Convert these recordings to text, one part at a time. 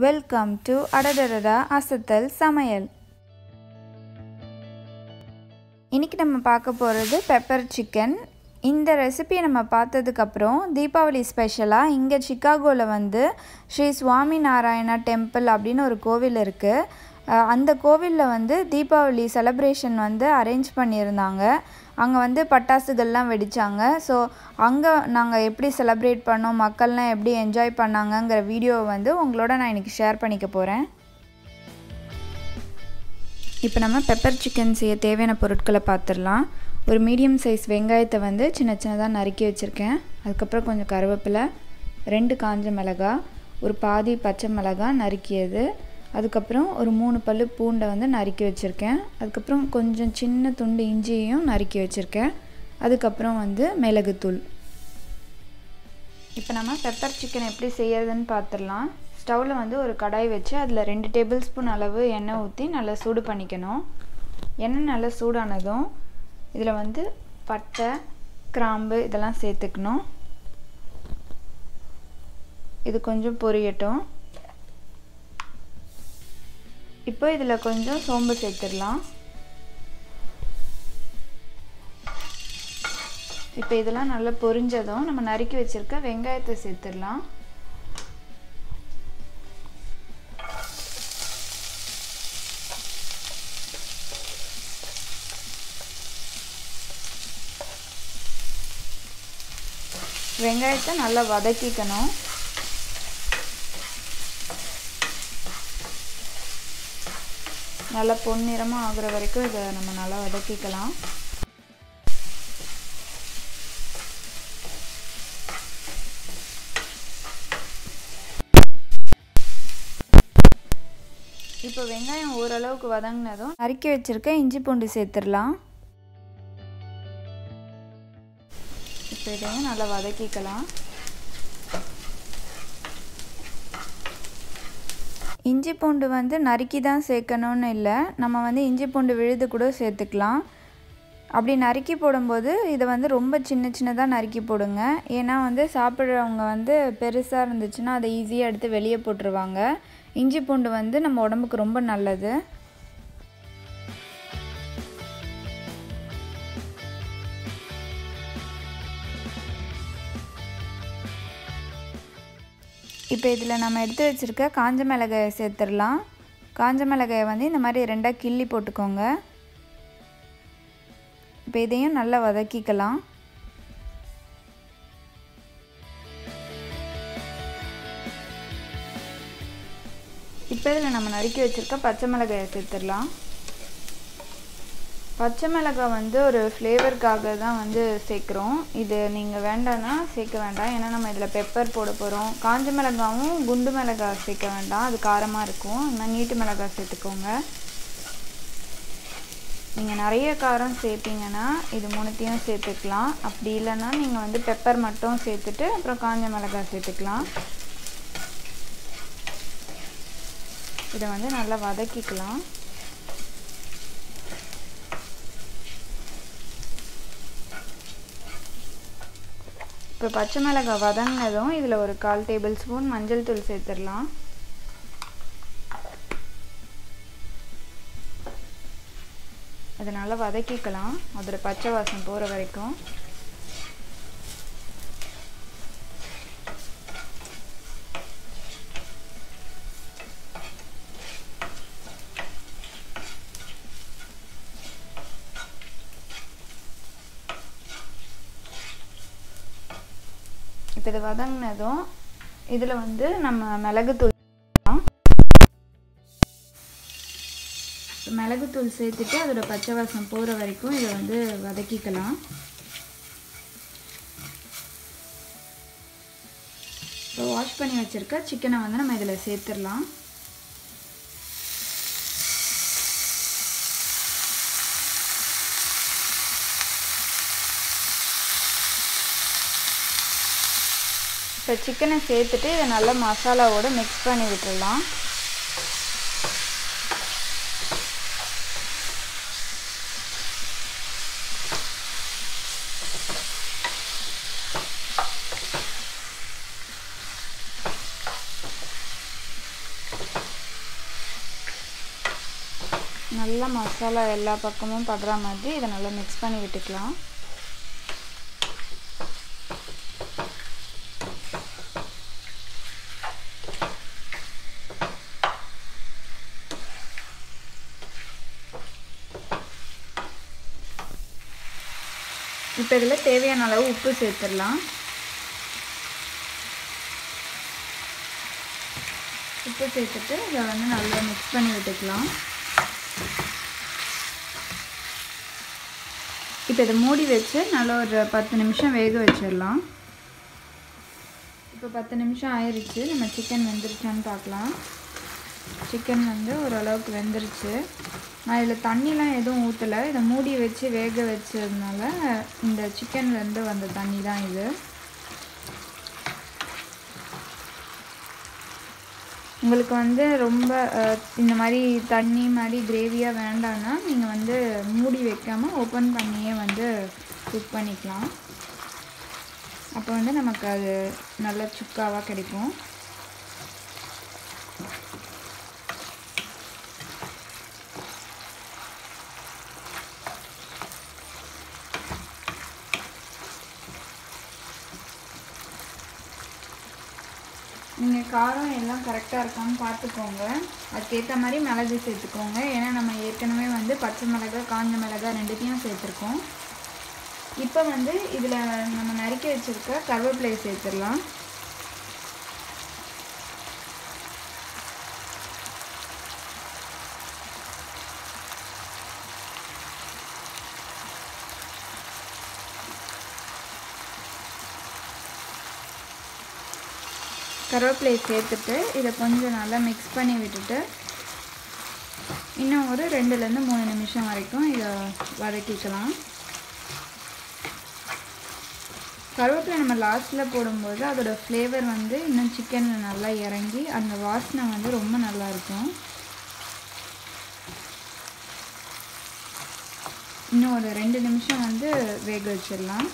Welcome to அடடடடா அசத்தல் சமையல் இன்றைக்கி நம்ம பார்க்க போகிறது பெப்பர் சிக்கன் இந்த ரெசிபியை நம்ம பார்த்ததுக்கப்புறம் தீபாவளி ஸ்பெஷலாக இங்கே சிக்காகோவில் வந்து ஸ்ரீ சுவாமி நாராயணா டெம்பிள் அப்படின்னு ஒரு கோவில் இருக்குது அந்த கோவிலில் வந்து தீபாவளி செலப்ரேஷன் வந்து அரேஞ்ச் பண்ணியிருந்தாங்க. அங்கே வந்து பட்டாசுகள்லாம் வெடித்தாங்க ஸோ அங்கே நாங்கள் எப்படி செலப்ரேட் பண்ணோம் மக்கள்லாம் எப்படி என்ஜாய் பண்ணாங்கங்கிற வீடியோவை வந்து உங்களோட நான் இன்றைக்கி ஷேர் பண்ணிக்க போகிறேன் இப்போ நம்ம பெப்பர் சிக்கன் செய்ய தேவையான பொருட்களை பார்த்துடலாம். ஒரு மீடியம் சைஸ் வெங்காயத்தை வந்து சின்ன சின்னதாக நறுக்கி வச்சுருக்கேன். அதுக்கப்புறம் கொஞ்சம் கருவேப்பிலை ரெண்டு காஞ்ச மிளகா ஒரு பாதி பச்சை மிளகா நறுக்கியது. அதுக்கப்புறம் ஒரு மூணு பல்லு பூண்டை வந்து நறுக்கி வச்சுருக்கேன். அதுக்கப்புறம் கொஞ்சம் சின்ன துண்டு இஞ்சியையும் நறுக்கி வச்சுருக்கேன். அதுக்கப்புறம் வந்து மிளகுத்தூள். இப்போ நம்ம பெப்பர் சிக்கன் எப்படி செய்யறதுன்னு பார்த்துடலாம். ஸ்டவ்வில் வந்து ஒரு கடாய் வச்சு அதில் ரெண்டு டேபிள் ஸ்பூன் அளவு எண்ணெய் ஊற்றி நல்லா சூடு பண்ணிக்கணும். எண்ணெய் நல்லா சூடானதும் இதில் வந்து பட்டை கிராம்பு இதெல்லாம் சேர்த்துக்கணும். இது கொஞ்சம் பொரியட்டும். இப்போ இதில் கொஞ்சம் சோம்பு சேர்த்துடலாம். இப்போ இதெல்லாம் நல்லா பொரிஞ்சதும் நம்ம நறுக்கி வச்சுருக்க வெங்காயத்தை சேர்த்துடலாம். வெங்காயத்தை நல்லா வதக்கிக்கணும். நல்லா பொன்னிறமாக ஆகுற வரைக்கும் இதை நம்ம நல்லா வதக்கிக்கலாம். இப்போ வெங்காயம் ஓரளவுக்கு வதங்கினதும் நறுக்கி வச்சுருக்க இஞ்சி பூண்டு சேர்த்துடலாம். இப்போ இதையும் நல்லா வதக்கிக்கலாம். இஞ்சி பூண்டு வந்து நறுக்கி தான் சேர்க்கணும்னு இல்லை. நம்ம வந்து இஞ்சி பூண்டு விழுது கூட சேர்த்துக்கலாம். அப்படி நறுக்கி போடும்போது இதை வந்து ரொம்ப சின்ன சின்னதாக நறுக்கி போடுங்க. ஏன்னா வந்து சாப்பிட்றவங்க வந்து பெருசாக இருந்துச்சுன்னா அதை ஈஸியாக எடுத்து வெளியே போட்டுருவாங்க. இஞ்சி பூண்டு வந்து நம்ம உடம்புக்கு ரொம்ப நல்லது. இப்போ இதில் நம்ம எடுத்து வச்சுருக்க காஞ்ச மிளகாயை சேர்த்துடலாம். காஞ்ச மிளகாயை வந்து இந்த மாதிரி ரெண்டாக கிள்ளி போட்டுக்கோங்க. இப்போ இதையும் நல்லா வதக்கிக்கலாம். இப்போ இதில் நம்ம நறுக்கி வச்சுருக்க பச்சை மிளகாயை சேர்த்துடலாம். பச்சை மிளகாய் வந்து ஒரு ஃப்ளேவருக்காக தான் வந்து சேர்க்குறோம். இது நீங்கள் வேண்டாம்னா சேர்க்க வேண்டாம். ஏன்னா நம்ம இதில் பெப்பர் போட போகிறோம் காஞ்ச மிளகாவும் குண்டு மிளகாய் சேர்க்க வேண்டாம். அது காரமாக இருக்கும். இன்னும் நீட்டு மிளகாய் சேர்த்துக்கோங்க. நீங்கள் நிறைய காரம் சேர்த்திங்கன்னா இது மூணுத்தையும் சேர்த்துக்கலாம். அப்படி இல்லைன்னா நீங்கள் வந்து பெப்பர் மட்டும் சேர்த்துட்டு அப்புறம் காஞ்ச மிளகாய் சேர்த்துக்கலாம். இதை வந்து நல்லா வதக்கிக்கலாம். இப்போ பச்சை மிளகாய் வதங்கினதும் இதில் ஒரு கால் டேபிள் ஸ்பூன் மஞ்சள் தூள் சேர்த்துடலாம். அதை நல்லா வதக்கிக்கலாம். அதோட பச்சை வாசம் போகிற வரைக்கும். இப்போ இது வதங்கினதும் இதில் வந்து நம்ம மிளகுத்தூள் மிளகுத்தூள் சேர்த்துட்டு அதோட பச்சை வாசம் போகிற வரைக்கும் இதை வந்து வதக்கிக்கலாம். இப்போ வாஷ் பண்ணி வச்சுருக்க சிக்கனை வந்து நம்ம இதில் சேர்த்துடலாம். இப்போ சிக்கனை சேர்த்துட்டு இதை நல்லா மசாலாவோடு மிக்ஸ் பண்ணி விட்டுடலாம். நல்லா மசாலா எல்லா பக்கமும் படுற மாதிரி இதை நல்லா மிக்ஸ் பண்ணி விட்டுக்கலாம். இப்போ இதில் தேவையான அளவு உப்பு சேர்த்துடலாம். உப்பு சேர்த்துட்டு இதை வந்து நல்லா மிக்ஸ் பண்ணி விட்டுக்கலாம். இப்போ இதை மூடி வச்சு நல்லா ஒரு பத்து நிமிஷம் வேக வச்சிடலாம். இப்போ பத்து நிமிஷம் ஆயிடுச்சு நம்ம சிக்கன் வெந்துருச்சான்னு பார்க்கலாம். சிக்கன் வந்து ஓரளவுக்கு வெந்துருச்சு. நான் இதில் தண்ணிலாம் எதுவும் ஊற்றலை இதை மூடி வச்சு வேக வச்சதுனால இந்த சிக்கன்லேருந்து வந்த தண்ணி தான் இது. உங்களுக்கு வந்து ரொம்ப இந்த மாதிரி தண்ணி மாதிரி கிரேவியாக வேண்டாம்னா நீங்கள் வந்து மூடி வைக்காமல் ஓப்பன் பண்ணியே வந்து குக் பண்ணிக்கலாம். அப்போ வந்து நமக்கு அது நல்ல சுக்காவாக கிடைக்கும் நீங்கள் காரம் எல்லாம் கரெக்டாக இருக்கான்னு பார்த்துக்கோங்க. அதுக்கேற்ற மாதிரி மிளகு சேர்த்துக்கோங்க. ஏன்னா நம்ம ஏற்கனவே வந்து பச்சை மிளகா காஞ்ச மிளகா ரெண்டுத்தையும் சேர்த்துருக்கோம். இப்போ வந்து இதில் நம்ம நறுக்கி வச்சுருக்க கருவேப்பிலையை சேர்த்துடலாம். கருவேப்பிலையை சேர்த்துட்டு இதை கொஞ்சம் நல்லா மிக்ஸ் பண்ணி விட்டுட்டு இன்னும் ஒரு ரெண்டுலேருந்து மூணு நிமிஷம் வரைக்கும் இதை வதக்கிக்கலாம். கருவேப்பிலை நம்ம லாஸ்ட்டில் போடும்போது அதோட ஃப்ளேவர் வந்து இன்னும் சிக்கனில் நல்லா இறங்கி அந்த வாசனை வந்து ரொம்ப நல்லாயிருக்கும் இன்னும் ஒரு ரெண்டு நிமிஷம் வந்து வேக வச்சிடலாம்.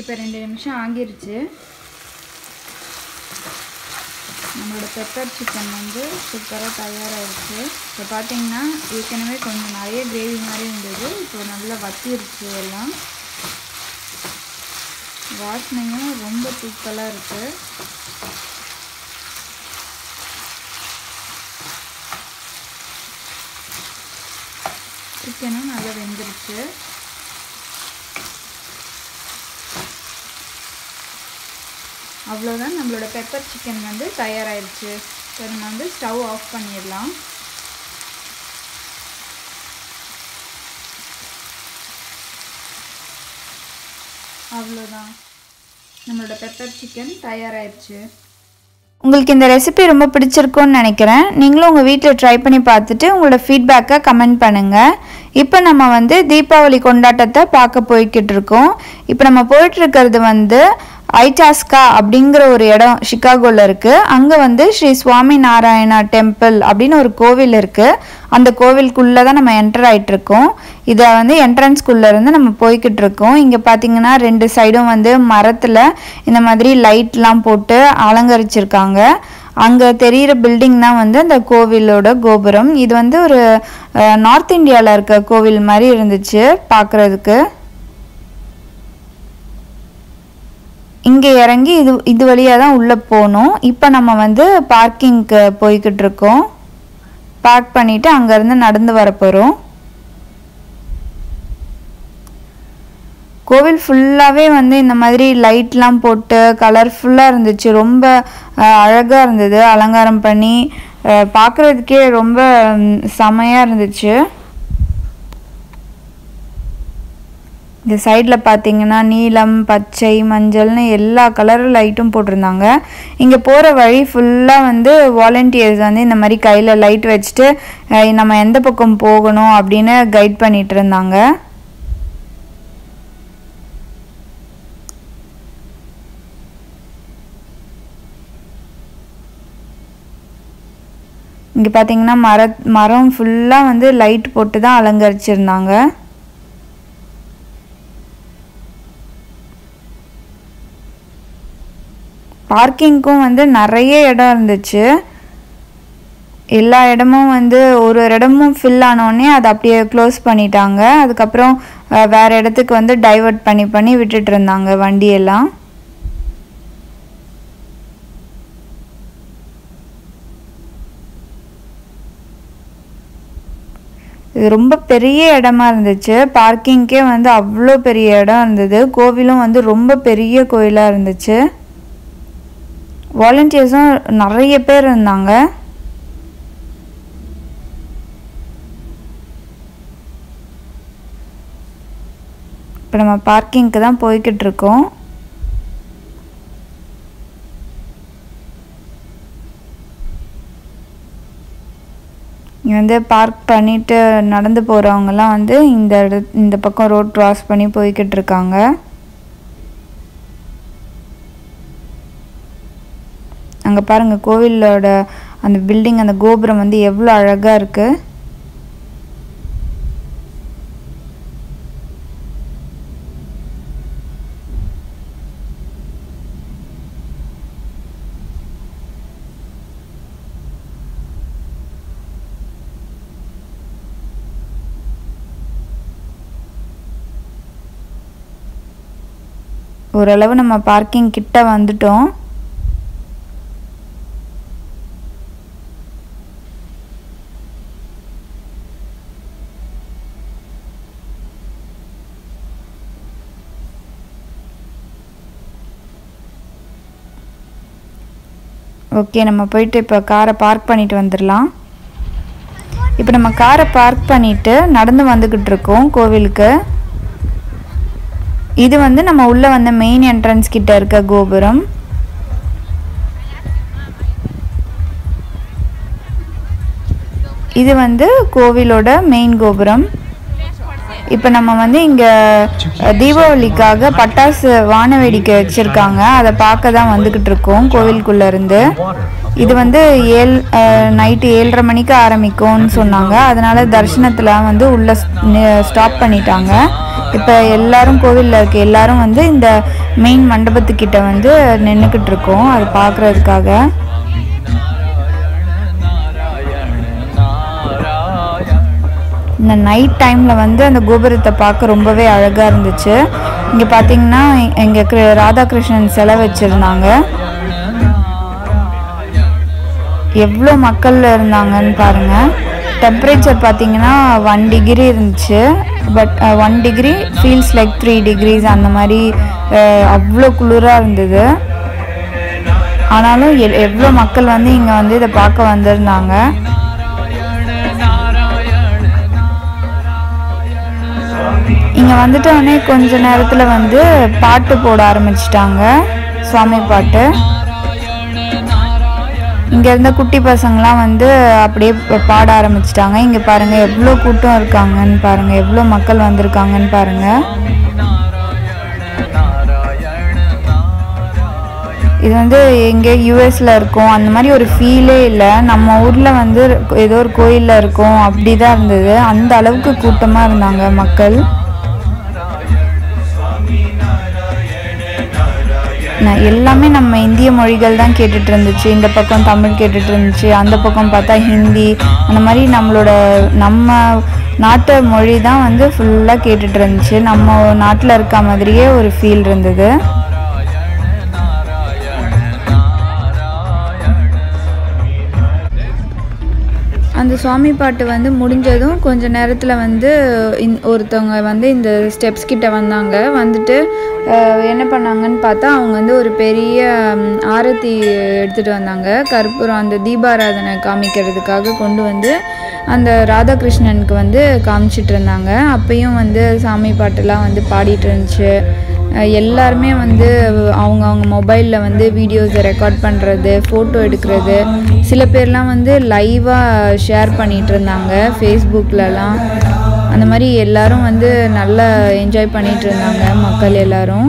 இப்போ ரெண்டு நிமிஷம் ஆகிருச்சு. நம்மளோட பெப்பர் சிக்கன் வந்து சூப்பராக தயாராகிடுச்சு இப்போ பார்த்தீங்கன்னா ஏற்கனவே கொஞ்சம் நிறைய கிரேவி மாதிரி இருந்தது. இப்போ நல்லா வத்திருச்சு எல்லாம். வாசனையும் ரொம்ப சூப்பராக இருக்குது சிக்கனும் நல்லா வெந்துருச்சு. அவ்வளோதான் நம்மளோட பெப்பர் சிக்கன் வந்து தயாராகிடுச்சு ஸோ நம்ம வந்து ஸ்டவ் ஆஃப் பண்ணிடலாம். அவ்வளோதான் நம்மளோட பெப்பர் சிக்கன் தயாராகிடுச்சு உங்களுக்கு இந்த ரெசிபி ரொம்ப பிடிச்சிருக்கும்னு நினைக்கிறேன். நீங்களும் உங்கள் வீட்டில் ட்ரை பண்ணி பார்த்துட்டு உங்களோட ஃபீட்பேக்கை கமெண்ட் பண்ணுங்கள் இப்போ நம்ம வந்து தீபாவளி கொண்டாட்டத்தை பார்க்க போய்கிட்டு இருக்கோம். இப்போ நம்ம போயிட்டுருக்கிறது வந்து ஐடாஸ்கா அப்படிங்கிற ஒரு இடம் சிகாகோவில் இருக்குது அங்கே வந்து ஸ்ரீ சுவாமி நாராயணா டெம்பிள் அப்படின்னு ஒரு கோவில் இருக்குது அந்த கோவிலுக்குள்ளே தான் நம்ம என்டர் ஆகிட்ருக்கோம் இதை வந்து என்ட்ரன்ஸ்குள்ளே இருந்து நம்ம போய்கிட்டு இருக்கோம். இங்கே பார்த்தீங்கன்னா ரெண்டு சைடும் வந்து மரத்தில் இந்த மாதிரி லைட்லாம் போட்டு அலங்கரிச்சிருக்காங்க. அங்கே தெரிகிற பில்டிங் தான் வந்து அந்த கோவிலோட கோபுரம். இது வந்து ஒரு நார்த் இந்தியாவில் இருக்க கோவில் மாதிரி இருந்துச்சு பார்க்குறதுக்கு இங்கே இறங்கி இது இது வழியாக தான் உள்ளே போகணும் இப்போ நம்ம வந்து பார்க்கிங்க்கு போய்கிட்டு இருக்கோம் பார்க் பண்ணிவிட்டு அங்கேருந்து நடந்து வர போகிறோம் கோவில் ஃபுல்லாகவே வந்து இந்த மாதிரி லைட்லாம் போட்டு கலர்ஃபுல்லாக இருந்துச்சு. ரொம்ப அழகாக இருந்தது. அலங்காரம் பண்ணி பார்க்குறதுக்கே ரொம்ப செமையாக இருந்துச்சு. இந்த சைடில் பார்த்தீங்கன்னா நீலம் பச்சை மஞ்சள்னு எல்லா கலர் லைட்டும் போட்டிருந்தாங்க. இங்கே போகிற வழி ஃபுல்லாக வந்து வாலண்டியர்ஸ் வந்து இந்த மாதிரி கையில் லைட் வச்சுட்டு நம்ம எந்த பக்கம் போகணும்? அப்படின்னு கைட் பண்ணிகிட்டு இருந்தாங்க. இங்கே பார்த்தீங்கன்னா மர மரம் ஃபுல்லாக வந்து லைட் போட்டு தான் அலங்கரிச்சிருந்தாங்க. பார்க்கிங்க்கும் வந்து நிறைய இடம் இருந்துச்சு. எல்லா இடமும் வந்து ஒரு ஒரு இடமும் ஃபில் ஆனோடனே அதை அப்படியே க்ளோஸ் பண்ணிட்டாங்க. அதுக்கப்புறம் வேறு வேற இடத்துக்கு வந்து டைவர்ட் பண்ணி பண்ணி விட்டுட்டு இருந்தாங்க வண்டியெல்லாம். இது ரொம்ப பெரிய இடமா இருந்துச்சு. பார்க்கிங்க்கே வந்து அவ்வளோ பெரிய இடம் இருந்தது. கோவிலும் வந்து ரொம்ப பெரிய கோயிலாக இருந்துச்சு. வாலண்டியர்ஸும் நிறைய பேர் இருந்தாங்க. இப்போ நம்ம பார்க்கிங்க்கு தான் போய்கிட்டு இருக்கோம் இங்கே வந்து பார்க் பண்ணிட்டு நடந்து போகிறவங்கலாம் வந்து இந்த இந்த பக்கம் ரோட் க்ராஸ் பண்ணி போய்கிட்டு இருக்காங்க அங்கே பாருங்கள் கோவிலோட அந்த பில்டிங் அந்த கோபுரம் வந்து எவ்வளோ அழகாக இருக்குது ஓரளவு நம்ம பார்க்கிங் கிட்ட வந்துட்டோம். ஓகே நம்ம போயிட்டு இப்போ காரை பார்க் பண்ணிட்டு வந்துடலாம். இப்போ நம்ம காரை பார்க் பண்ணிட்டு நடந்து வந்துக்கிட்டு இருக்கோம் கோவிலுக்கு. இது வந்து நம்ம உள்ள வந்த மெயின் என்ட்ரன்ஸ் கிட்ட இருக்க கோபுரம். இது வந்து கோவிலோட மெயின் கோபுரம். இப்போ நம்ம வந்து இங்கே தீபாவளிக்காக பட்டாசு வான வேடிக்கை வச்சுருக்காங்க. அதை பார்க்க தான் வந்துக்கிட்டு இருக்கோம் கோவிலுக்குள்ளேருந்து. இது வந்து ஏழ் நைட்டு ஏழரை மணிக்கு ஆரம்பிக்கும்னு சொன்னாங்க. அதனால் தரிசனத்தில் வந்து உள்ளே ஸ்டாப் பண்ணிட்டாங்க. இப்போ எல்லாரும் கோவிலில் இருக்க எல்லாரும் வந்து இந்த மெயின் மண்டபத்துக்கிட்ட வந்து நின்றுக்கிட்டு இருக்கோம். அதை பார்க்குறதுக்காக. இந்த நைட் டைமில் வந்து அந்த கோபுரத்தை பார்க்க ரொம்பவே அழகாக இருந்துச்சு. இங்கே பார்த்தீங்கன்னா இங்கே ராதாகிருஷ்ணன் சிலை வச்சுருந்தாங்க. எவ்வளோ மக்கள் இருந்தாங்கன்னு பாருங்கள் டெம்பரேச்சர் பார்த்தீங்கன்னா ஒன் டிகிரி இருந்துச்சு. But one degree feels like three degrees அந்த மாதிரி அவ்வளோ குளிராக இருந்தது. ஆனாலும் எ- எவ்வளோ மக்கள் வந்து இங்கே வந்து இதை பார்க்க வந்திருந்தாங்க. இங்கே வந்துட்டோடனே கொஞ்ச நேரத்தில் வந்து பாட்டு போட ஆரம்பிச்சிட்டாங்க. சுவாமி பாட்டு. இங்கே இருந்த குட்டி பசங்களாம் வந்து அப்படியே பாட ஆரம்பிச்சிட்டாங்க. இங்கே பாருங்கள் எவ்வளோ கூட்டம் இருக்காங்கன்னு பாருங்கள் எவ்வளோ மக்கள் வந்திருக்காங்கன்னு பாருங்கள் இது வந்து எங்கே யூஎஸில் இருக்கும். அந்த மாதிரி ஒரு ஃபீலே இல்லை. நம்ம ஊரில் வந்து ஏதோ ஒரு கோயிலில் இருக்கோம். அப்படி தான் இருந்தது. அந்த அளவுக்கு கூட்டமாக இருந்தாங்க மக்கள். எல்லாமே நம்ம இந்திய மொழிகள் தான் கேட்டுட்டு இருந்துச்சு இந்த பக்கம் தமிழ் கேட்டுட்டு இருந்துச்சு அந்த பக்கம் பார்த்தா ஹிந்தி அந்த மாதிரி நம்மளோட நம்ம நாட்டு மொழி தான் வந்து ஃபுல்லாக கேட்டுட்டு இருந்துச்சு நம்ம நாட்டில் இருக்க மாதிரியே ஒரு ஃபீல் இருந்தது. அந்த சுவாமி பாட்டு வந்து முடிஞ்சதும் கொஞ்ச நேரத்தில் வந்து இந் ஒருத்தவங்க வந்து இந்த ஸ்டெப்ஸ் கிட்ட வந்தாங்க. வந்துட்டு என்ன பண்ணாங்கன்னு பார்த்தா அவங்க வந்து ஒரு பெரிய ஆரத்தி எடுத்துகிட்டு வந்தாங்க. கற்பூரம் அந்த தீபாராதனை காமிக்கிறதுக்காக கொண்டு வந்து அந்த ராதாகிருஷ்ணனுக்கு வந்து காமிச்சிட்டு இருந்தாங்க. அப்பயும் வந்து சாமி பாட்டெல்லாம் வந்து பாடிட்டு இருந்துச்சு. எல்லாருமே வந்து அவங்க அவங்க மொபைலில் வந்து வீடியோஸை ரெக்கார்ட் பண்ணுறது ஃபோட்டோ எடுக்கிறது. சில பேர்லாம் வந்து லைவாக ஷேர் பண்ணிகிட்டு இருந்தாங்க ஃபேஸ்புக்லலாம் அந்த மாதிரி எல்லோரும் வந்து நல்லா என்ஜாய் பண்ணிகிட்டு இருந்தாங்க மக்கள் எல்லாரும்.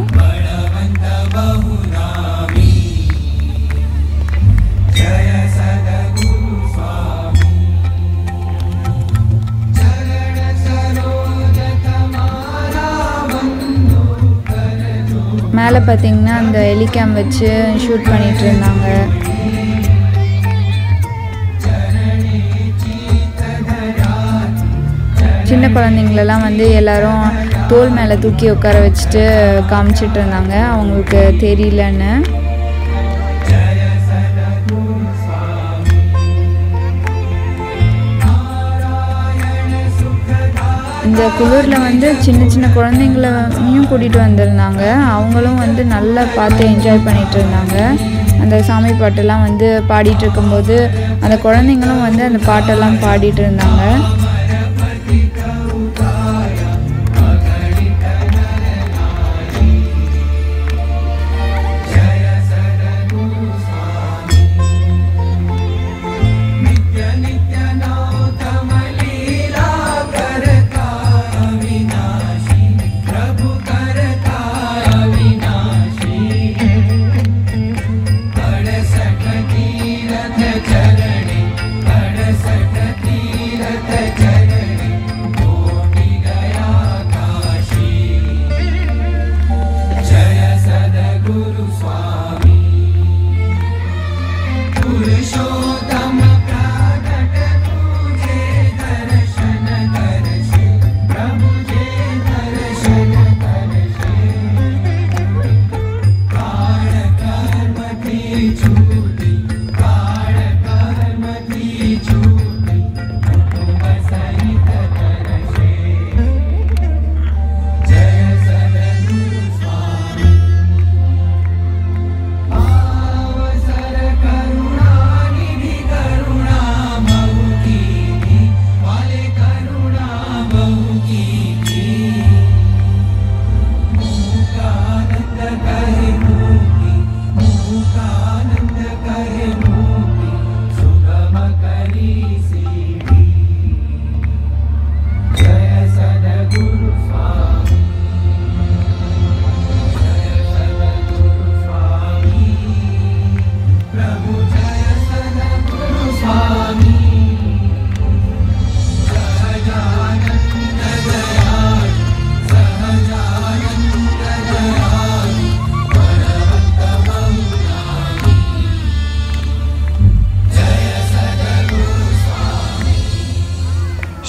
பார்த்தீங்கன்னா அந்த ஹெலிகேம் வச்சு ஷூட் பண்ணிகிட்டு இருந்தாங்க. சின்ன குழந்தைங்களெல்லாம் வந்து எல்லாரும் தோல் மேலே தூக்கி உட்கார வச்சுட்டு காமிச்சிட்டு இருந்தாங்க. அவங்களுக்கு தெரியலன்னு. இந்த குளிரில் வந்து சின்ன சின்ன குழந்தைங்களையும் கூட்டிகிட்டு வந்திருந்தாங்க. அவங்களும் வந்து நல்லா பார்த்து என்ஜாய் பண்ணிட்டு இருந்தாங்க. அந்த சாமி பாட்டெல்லாம் வந்து பாடிட்டு இருக்கும்போது அந்த குழந்தைங்களும் வந்து அந்த பாட்டெல்லாம் பாடிட்டு இருந்தாங்க.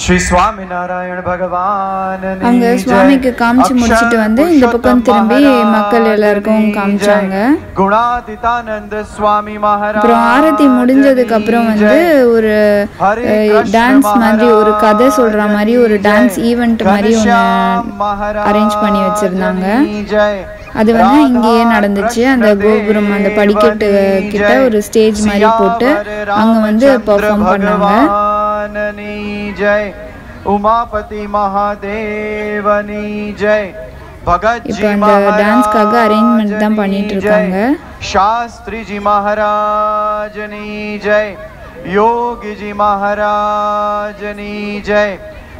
ஸ்ரீ சுவாமி நாராயண பகவான் அங்க சுவாமிக்கு காமிச்சு முடிச்சிட்டு வந்து இந்த பக்கம் திரும்பி மக்கள் எல்லாருக்கும் காமிச்சாங்க. குணாதிதானந்த சுவாமி அப்புறம் ஆரத்தி முடிஞ்சதுக்கு அப்புறம் வந்து ஒரு டான்ஸ் மாதிரி ஒரு கதை சொல்ற மாதிரி ஒரு டான்ஸ் ஈவெண்ட் மாதிரி ஒன்று அரேஞ்ச் பண்ணி வச்சிருந்தாங்க. அது வந்து இங்கேயே நடந்துச்சு. அந்த கோபுரம் அந்த படிக்கட்டு கிட்ட ஒரு ஸ்டேஜ் மாதிரி போட்டு அங்க வந்து பெர்ஃபார்ம் பண்ணாங்க. જય உமாபதி மகாதேவனி ஜெய் இப்போ அந்த டான்ஸ்க்காக அரேஞ்ச்மெண்ட் தான் பண்ணிட்டு இருக்காங்க சாஸ்திரிஜி மகாராஜனி ஜெய் யோகிஜி மகாராஜனி ஜெய்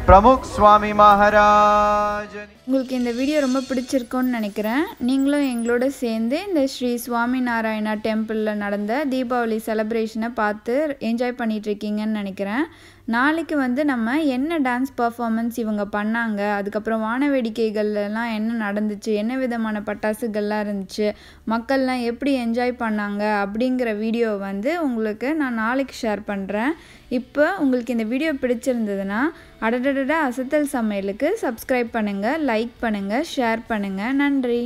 பிரமுக் சுவாமி மகாராஜ் உங்களுக்கு இந்த வீடியோ ரொம்ப பிடிச்சிருக்கும்னு நினைக்கிறேன். நீங்களும் எங்களோட சேர்ந்து இந்த ஸ்ரீ சுவாமி நாராயணா டெம்பிளில் நடந்த தீபாவளி செலப்ரேஷனை பார்த்து என்ஜாய் பண்ணிகிட்ருக்கீங்கன்னு நினைக்கிறேன். நாளைக்கு வந்து நம்ம என்ன டான்ஸ் பர்ஃபார்மன்ஸ் இவங்க பண்ணாங்க அதுக்கப்புறம் வானவேடிக்கைகள்லாம் என்ன நடந்துச்சு என்ன விதமான பட்டாசுகள்லாம் இருந்துச்சு மக்கள்லாம் எப்படி என்ஜாய் பண்ணாங்க அப்படிங்கிற வீடியோ வந்து உங்களுக்கு நான் நாளைக்கு ஷேர் பண்ணுறேன் இப்போ உங்களுக்கு இந்த வீடியோ பிடிச்சிருந்ததுன்னா அடடடட அசத்தல் சமையலுக்கு சப்ஸ்கிரைப் பண்ணுங்கள் லைக் பண்ணுங்கள் ஷேர் பண்ணுங்கள் நன்றி.